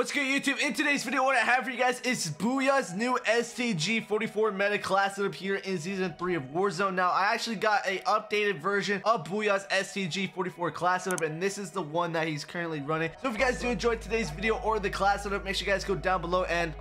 What's good YouTube? In today's video, what I have for you guys is Booya's new STG44 meta class up here in Season 3 of Warzone. Now, I actually got a updated version of Booya's STG44 class setup, and this is the one that he's currently running. So if you guys do enjoy today's video or the class setup, make sure you guys go down below and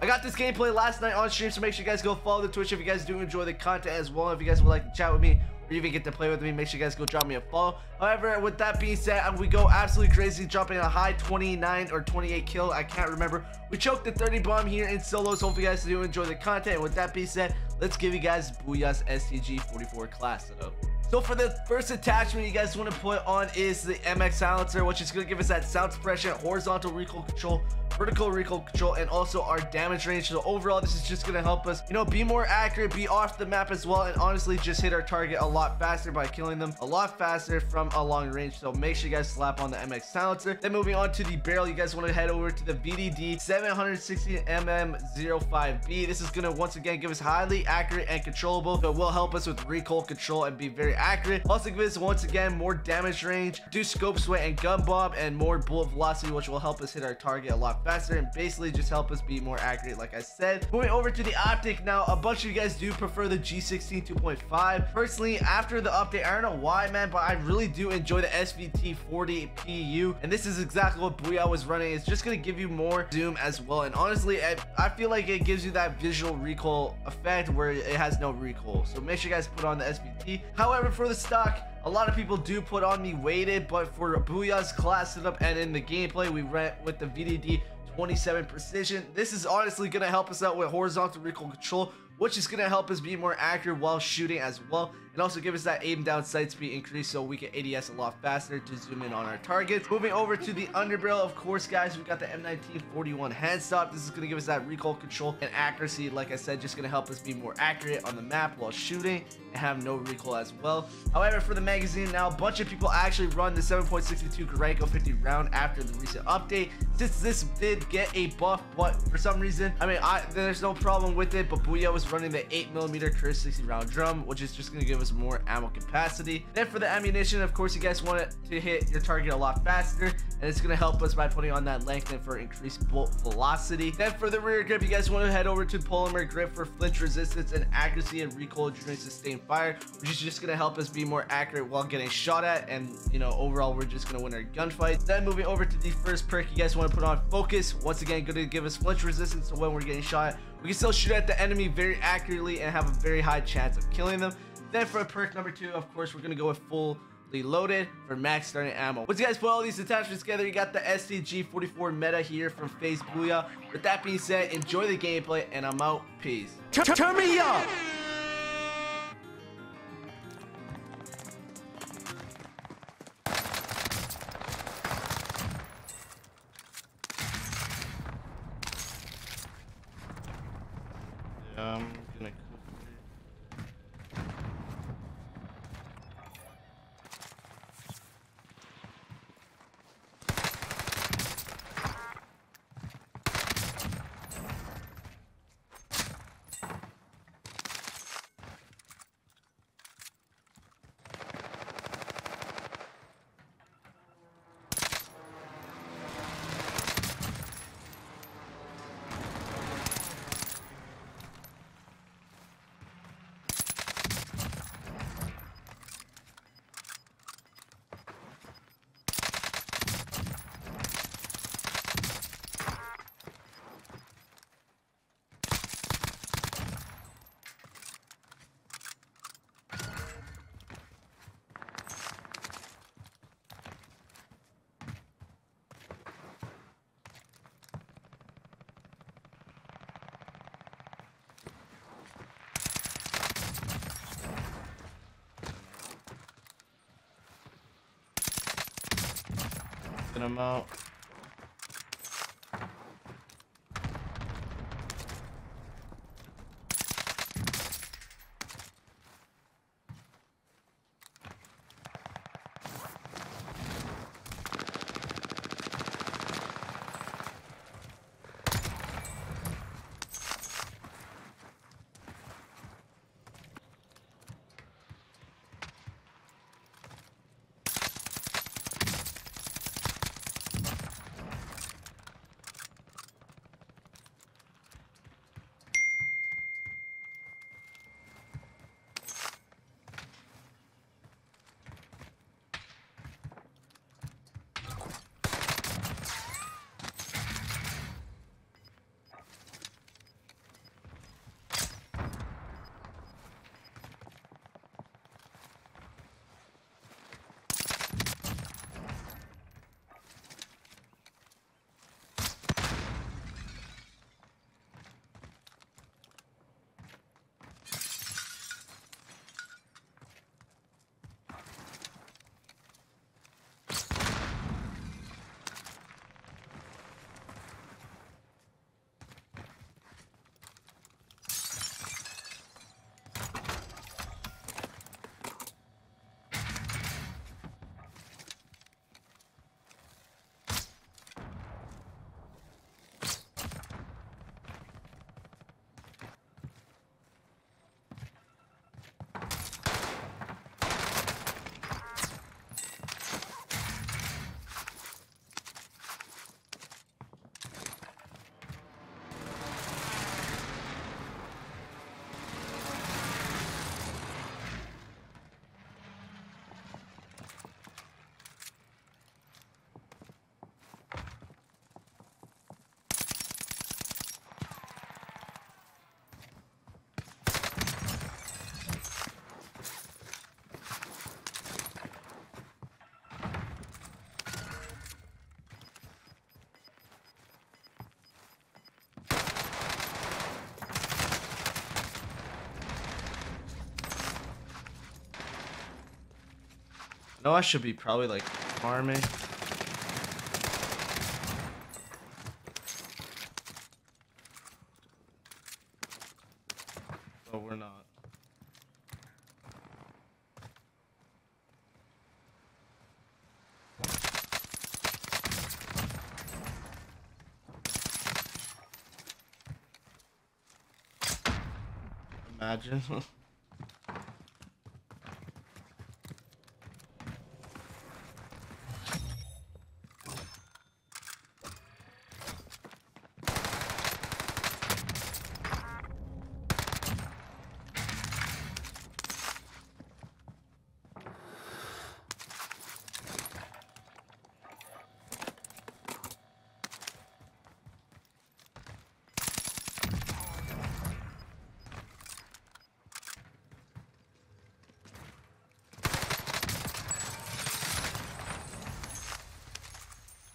I got this gameplay last night on stream, so make sure you guys go follow the Twitch if you guys do enjoy the content as well. If you guys would like to chat with me, or even get to play with me, make sure you guys go drop me a follow. However, with that being said, we go absolutely crazy, dropping a high 29 or 28 kill. I can't remember. We choked the 30 bomb here in solos. Hopefully, you guys do enjoy the content. And with that being said, let's give you guys Booya's STG 44 class setup. So for the first attachment you guys want to put on is the MX silencer, which is going to give us that sound suppression, horizontal recoil control, vertical recoil control, and also our damage range. So overall, this is just going to help us, you know, be more accurate, be off the map as well, and honestly just hit our target a lot faster by killing them a lot faster from a long range. So make sure you guys slap on the MX silencer. Then moving on to the barrel, you guys want to head over to the VDD 760mm05B. This is going to once again give us highly accurate and controllable. It will help us with recoil control and be very accurate. Also gives us once again more damage range, do scope sway and gun bob, and more bullet velocity, which will help us hit our target a lot faster and basically just help us be more accurate, like I said. Moving over to the optic now, a bunch of you guys do prefer the G16 2.5. Personally, after the update, I don't know why, man, but I really do enjoy the SVT 40 PU, and this is exactly what Booya was running. It's just gonna give you more zoom as well, and honestly, I, I feel like it gives you that visual recoil effect where it has no recoil. So make sure you guys put on the SVT. However, for the stock, a lot of people do put on the weighted, but for Booya's class setup and in the gameplay, we went with the VDD 27 precision. This is honestly going to help us out with horizontal recoil control, which is going to help us be more accurate while shooting as well and also give us that aim down sight speed increase so we can ADS a lot faster to zoom in on our targets. Moving over to the underbarrel, of course, guys, we got the M1941 hand stop. This is going to give us that recoil control and accuracy. Like I said, just going to help us be more accurate on the map while shooting and have no recoil as well. However, for the magazine now, a bunch of people actually run the 7.62 Gorenko 50 round after the recent update. Since this did get a buff, but for some reason, I mean, I, there's no problem with it, but Booya was running the 8mm Curse 60 round drum, which is just going to give us more ammo capacity. Then for the ammunition, of course, you guys want it to hit your target a lot faster, and it's going to help us by putting on that Lengthened for increased bolt velocity. Then for the rear grip, you guys want to head over to polymer grip for flinch resistance and accuracy and recoil during sustained fire, which is just going to help us be more accurate while getting shot at, and you know, overall, we're just going to win our gunfight. Then moving over to the first perk, you guys want to put on focus. Once again, going to give us flinch resistance, so when we're getting shot, we can still shoot at the enemy very accurately and have a very high chance of killing them. Then for perk number two, of course, we're going to go with full loaded for max starting ammo. Once you guys put all these attachments together, you got the STG 44 meta here from FaZe Booya. With that being said, enjoy the gameplay, and I'm out. Peace. Turn me up! Um, gonna Get No, I should be probably like farming. But we're not. Imagine.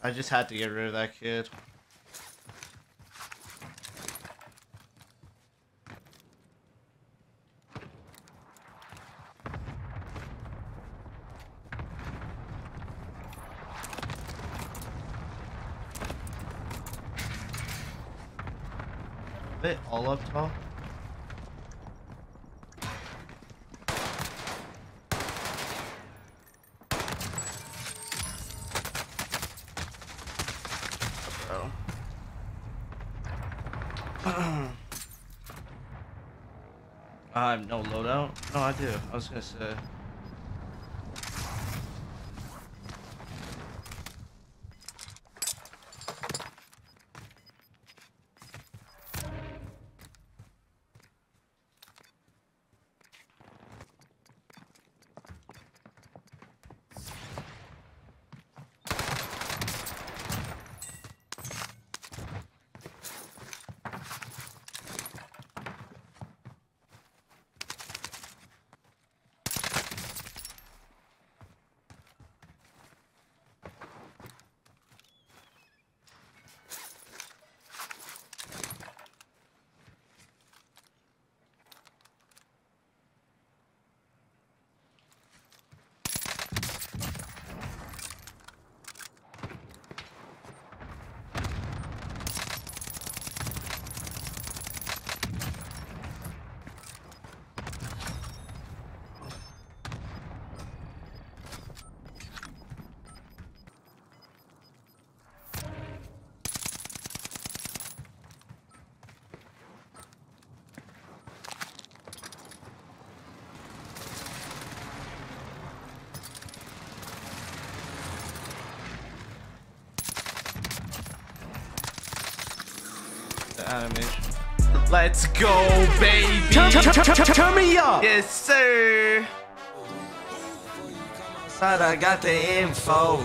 I just had to get rid of that kid. Are they all up top? I have no loadout. No, I do. I was gonna say. Animation. Let's go, baby! Turn, turn, turn, turn, turn me up! Yes, sir! Thought I got the info.